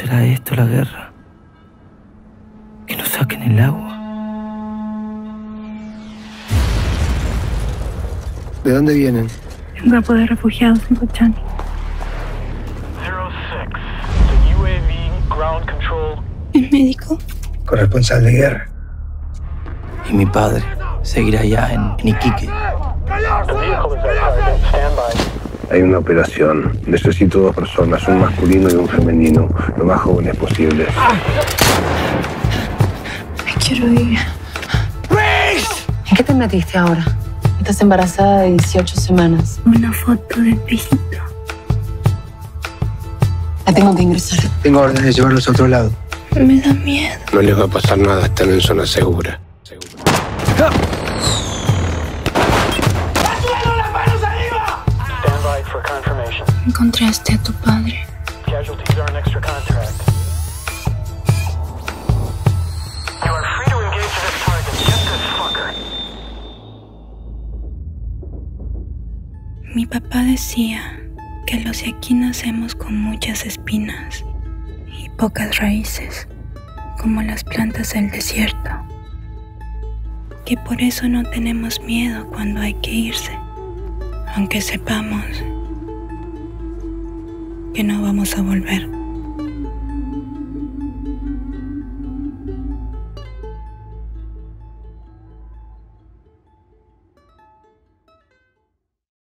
será esto la guerra? Que nos saquen el agua. ¿De dónde vienen? Un grupo de refugiados en Cochani. Zero six. The UAV ground control. ¿Es médico? Corresponsal de guerra. Y mi padre seguirá allá en, en Iquique. Hay una operación. Necesito dos personas, un masculino y un femenino, lo más jóvenes posibles. Me quiero ir. ¿En qué te metiste ahora? Estás embarazada de 18 semanas. Una foto del viejito. La tengo que ingresar. Tengo órdenes de llevarlos a otro lado. Me da miedo. No les va a pasar nada, están en zona segura. Encontraste a tu padre. Mi papá decía que los de aquí nacemos con muchas espinas y pocas raíces, como las plantas del desierto. Que por eso no tenemos miedo cuando hay que irse, aunque sepamos que no vamos a volver.